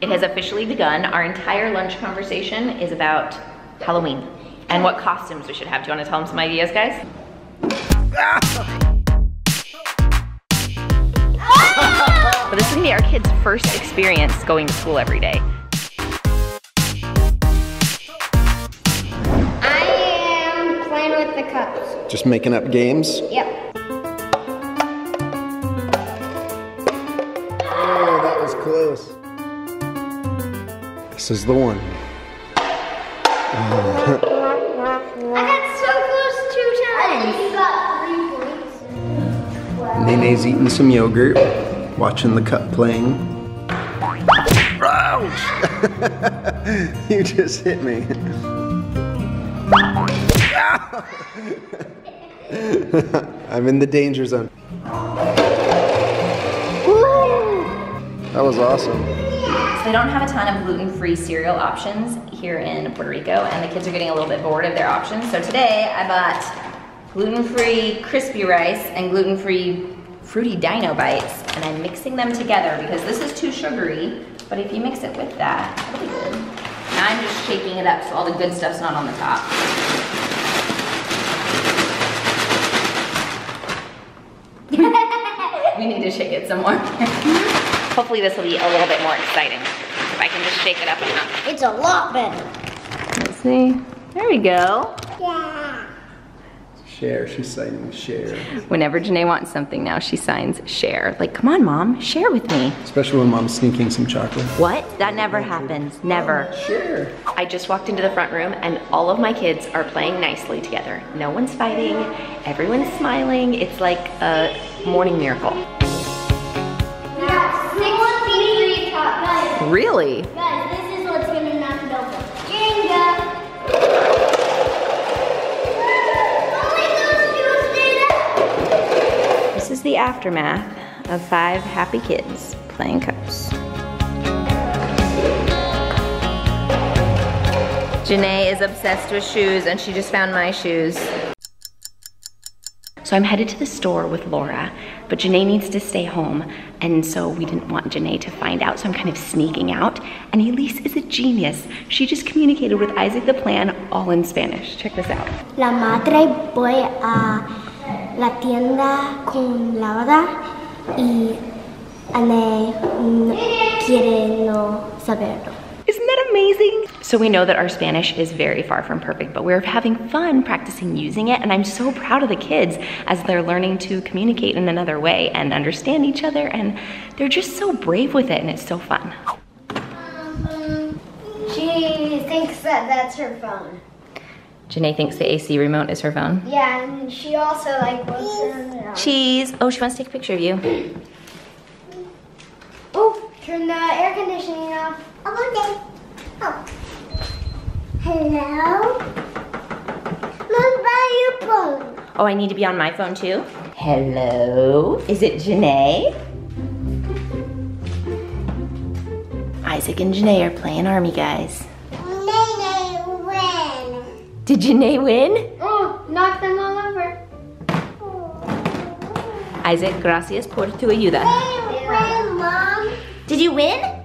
It has officially begun. Our entire lunch conversation is about Halloween and what costumes we should have. Do you want to tell them some ideas, guys? But this is gonna be our kids' first experience going to school every day. I am playing with the cups. Just making up games? Yep. Oh, that was close. This is the one. I got so close two times. You got three points. Nene's eating some yogurt, watching the cup playing. Ouch! you just hit me. I'm in the danger zone. That was awesome. They don't have a ton of gluten-free cereal options here in Puerto Rico, and the kids are getting a little bit bored of their options. So today I bought gluten-free crispy rice and gluten-free fruity dino bites, and I'm mixing them together because this is too sugary, but if you mix it with that, it'll be good. Now I'm just shaking it up so all the good stuff's not on the top. we need to shake it some more. Hopefully this will be a little bit more exciting. If I can just shake it up enough. It's a lot better. Let's see. There we go. Yeah. Share, she's saying share. Whenever Janae wants something now, she signs share. Like, come on, mom, share with me. Especially when mom's sneaking some chocolate. What? That never happens. Never. Oh, share. I just walked into the front room and all of my kids are playing nicely together. No one's fighting, everyone's smiling. It's like a morning miracle. Really? Guys, this is what's gonna knock it over. Jenga. Only those two stayed up. This is the aftermath of five happy kids playing cups. Janae is obsessed with shoes and she just found my shoes. So I'm headed to the store with Laura, but Janae needs to stay home. And so we didn't want Janae to find out, so I'm kind of sneaking out. And Elise is a genius. She just communicated with Isaac the plan all in Spanish. Check this out. La madre voy a la tienda con Laura y Anne mm, quiere no saberlo. Isn't that amazing? So we know that our Spanish is very far from perfect, but we're having fun practicing using it, and I'm so proud of the kids as they're learning to communicate in another way and understand each other, and they're just so brave with it, and it's so fun. She thinks that that's her phone. Janae thinks the AC remote is her phone. Yeah, and she also like wants to turn it on. Cheese. Oh, she wants to take a picture of you. Oh, turn the air conditioning off. Oh, okay. Oh. Hello? Mom, buy your phone. Oh, I need to be on my phone too? Hello? Is it Janae? Isaac and Janae are playing army, guys. Nene, win. Did Janae win? Oh, knock them all over. Isaac, gracias por tu ayuda. Hey, win, Mom. Did you win?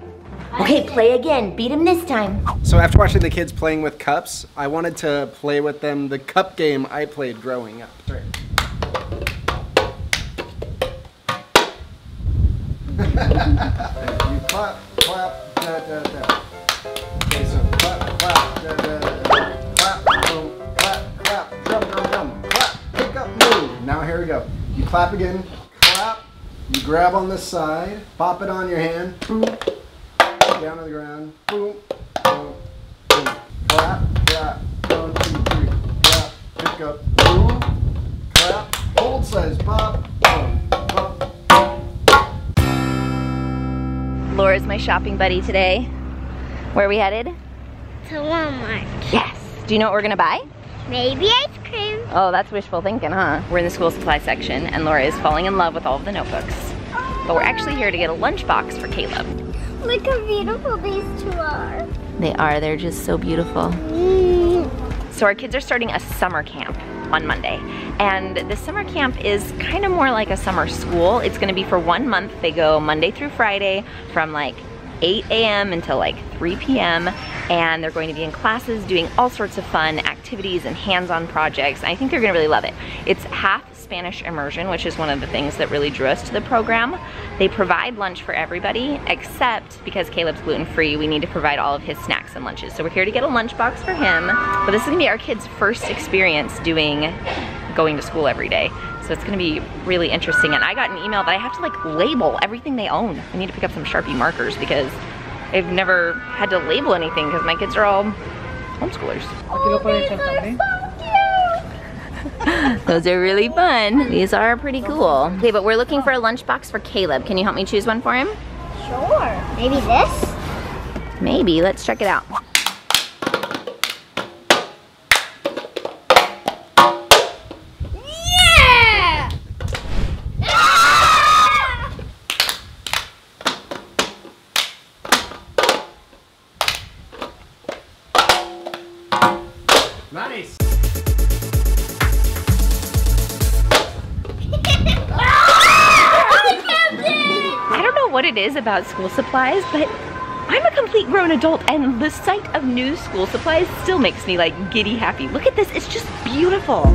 Okay, play again. Beat him this time. So after watching the kids playing with cups, I wanted to play with them the cup game I played growing up. You clap, clap, da da da. Okay, so clap, clap, da da da. Clap, boom, clap, clap, drum, drum, drum. Clap, pick up, move. Now here we go. You clap again, clap. You grab on this side, pop it on your hand, boop, down to the ground, boom, boom, boom. Clap, clap, one, two, three, clap, pick up, move, clap, hold size, pop, boom, pop. Laura's my shopping buddy today. Where are we headed? To Walmart. Yes. Do you know what we're gonna buy? Maybe ice cream. Oh, that's wishful thinking, huh? We're in the school supply section and Laura is falling in love with all of the notebooks. But we're actually here to get a lunchbox for Caleb. Look how beautiful these two are. They are, they're just so beautiful. Mm. So our kids are starting a summer camp on Monday. And the summer camp is kind of more like a summer school. It's gonna be for one month. They go Monday through Friday from like 8 a.m. until like 3 p.m. and they're going to be in classes doing all sorts of fun activities and hands-on projects. I think they're gonna really love it. It's half Spanish immersion, which is one of the things that really drew us to the program. They provide lunch for everybody, except because Caleb's gluten-free, we need to provide all of his snacks and lunches. So we're here to get a lunchbox for him, but this is gonna be our kid's first experience doing, going to school every day. So it's gonna be really interesting. And I got an email that I have to like label everything they own. I need to pick up some Sharpie markers because I've never had to label anything because my kids are all homeschoolers. Those are really fun. These are pretty cool. Okay, but we're looking for a lunchbox for Caleb. Can you help me choose one for him? Sure. Maybe this? Maybe, let's check it out. Yeah! Nice. What it is about school supplies, but I'm a complete grown adult and the sight of new school supplies still makes me like giddy happy. Look at this, it's just beautiful.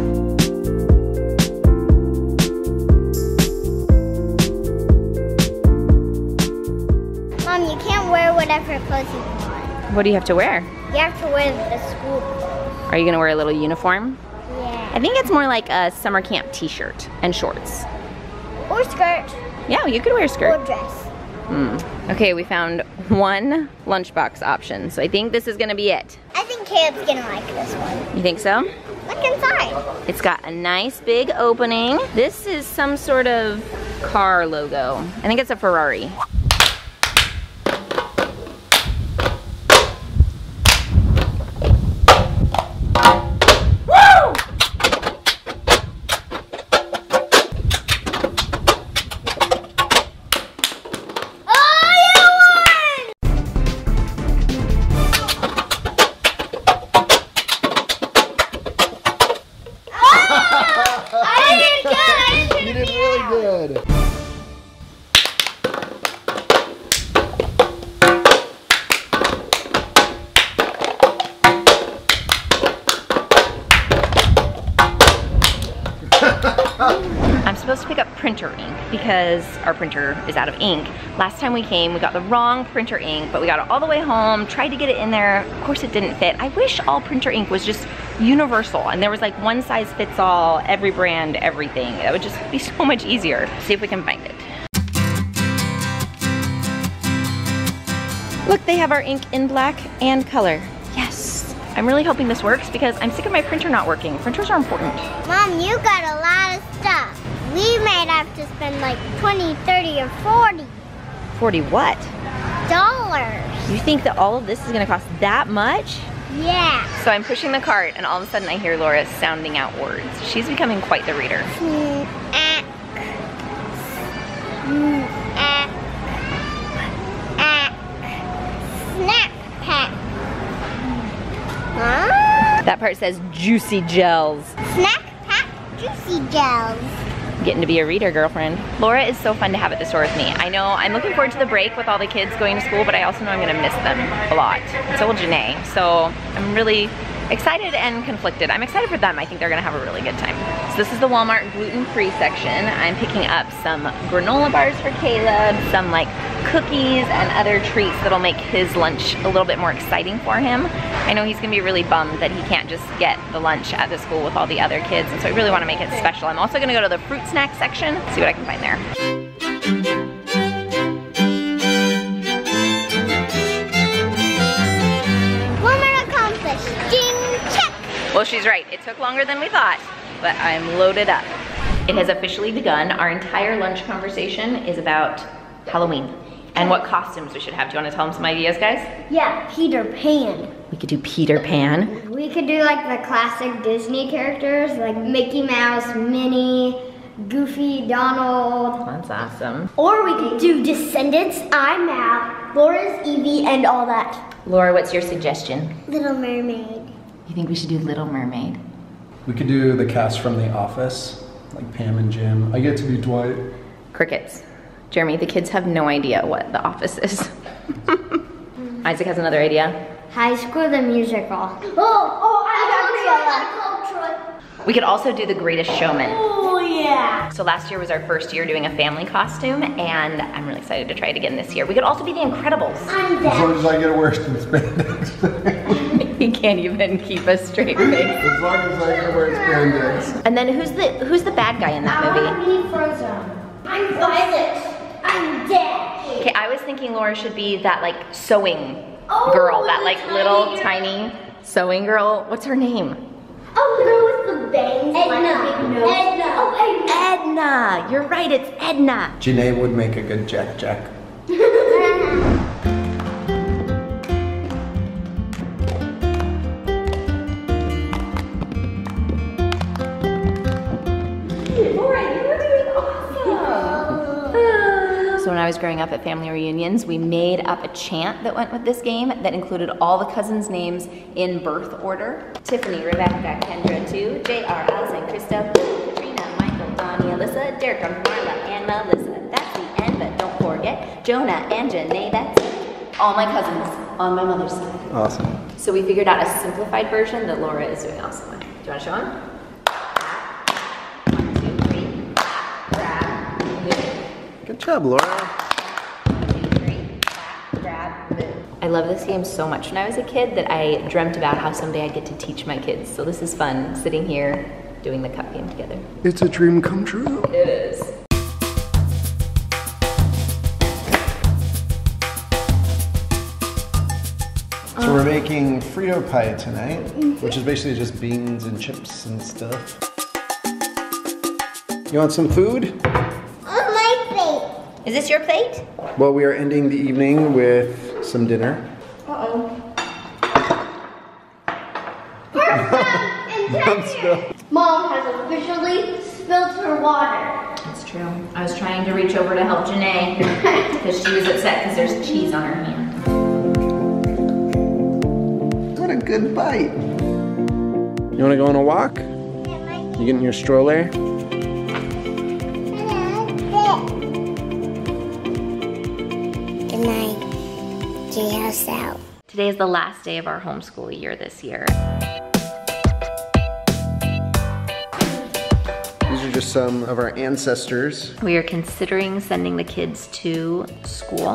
Mom, you can't wear whatever clothes you want. What do you have to wear? You have to wear the school clothes. Are you gonna wear a little uniform? Yeah. I think it's more like a summer camp t-shirt and shorts. Or skirt. Yeah, you could wear a skirt. Or dress. Hmm. Okay, we found one lunchbox option, so I think this is gonna be it. I think Caleb's gonna like this one. You think so? Look inside. It's got a nice big opening. This is some sort of car logo. I think it's a Ferrari. I'm supposed to pick up printer ink because our printer is out of ink. Last time we came, we got the wrong printer ink, but we got it all the way home, tried to get it in there. Of course it didn't fit. I wish all printer ink was just universal and there was like one size fits all, every brand, everything. That would just be so much easier. See if we can find it. Look, they have our ink in black and color. I'm really hoping this works because I'm sick of my printer not working. Printers are important. Mom, you got a lot of stuff. We might have to spend like 20, 30, or 40 40 what? dollars. You think that all of this is gonna cost that much? Yeah. So I'm pushing the cart and all of a sudden I hear Laura sounding out words. She's becoming quite the reader. Snack. Snack. Snack. Snack pack. Huh? That part says juicy gels. Snack pack juicy gels. Getting to be a reader, girlfriend. Laura is so fun to have at the store with me. I know I'm looking forward to the break with all the kids going to school, but I also know I'm gonna miss them a lot. So will Janae. So I'm really excited and conflicted. I'm excited for them. I think they're gonna have a really good time. So this is the Walmart gluten-free section. I'm picking up some granola bars for Caleb, some like cookies and other treats that'll make his lunch a little bit more exciting for him. I know he's gonna be really bummed that he can't just get the lunch at the school with all the other kids, and so I really wanna make it special. I'm also gonna go to the fruit snack section, see what I can find there. Woman accomplished. Ding check. Well, she's right. It took longer than we thought, but I'm loaded up. It has officially begun. Our entire lunch conversation is about Halloween and what costumes we should have. Do you want to tell them some ideas, guys? Yeah, Peter Pan. We could do Peter Pan. We could do like the classic Disney characters like Mickey Mouse, Minnie, Goofy, Donald. That's awesome. Or we could do Descendants, I'm Mal, Laura's Evie, and all that. Laura, what's your suggestion? Little Mermaid. You think we should do Little Mermaid? We could do the cast from The Office, like Pam and Jim. I get to be Dwight. Crickets. Jeremy, the kids have no idea what The Office is. Isaac has another idea. High School the Musical. Oh, oh, I got oh, Cruella. Uh, we could also do the greatest showman. Oh, yeah. So last year was our first year doing a family costume and I'm really excited to try it again this year. We could also be the Incredibles. I'm As dead. long as I get a worse than spandex. he can't even keep a straight face. as long as I get a worse spandex. And then who's the who's the bad guy in that movie? I want to be Frozen. I'm Violet. I'm dead. Okay, I was thinking Laura should be that like sewing Oh, girl, that like tiny little girl. tiny sewing girl. What's her name? Oh, the girl with the bangs. Edna. Edna. Oh, Edna. Edna. You're right, it's Edna. Janae would make a good Jack Jack. I was growing up at family reunions, we made up a chant that went with this game that included all the cousins' names in birth order. Tiffany, Rebecca, Kendra, two, JR, Allison, Krista, Katrina, Michael, Donnie, Alyssa, Derek, Marla, and Melissa. That's the end, but don't forget Jonah and Janae, that's all my cousins on my mother's side. Awesome. So we figured out a simplified version that Laura is doing awesome with. Do you want to show them? One, two, three. Grab, move. Good job, Laura. One, two, three. Grab. I love this game so much when I was a kid that I dreamt about how someday I'd get to teach my kids. So this is fun, sitting here doing the cup game together. It's a dream come true. It is. So we're making Frito pie tonight, which is basically just beans and chips and stuff. You want some food? On my plate. Is this your plate? Well, we are ending the evening with some dinner. Uh-oh. Mom has officially spilled her water. That's true. I was trying to reach over to help Janae because she was upset because there's cheese on her hand. What a good bite. You want to go on a walk? You getting your stroller? J House out. Today is the last day of our homeschool year this year. These are just some of our ancestors. We are considering sending the kids to school.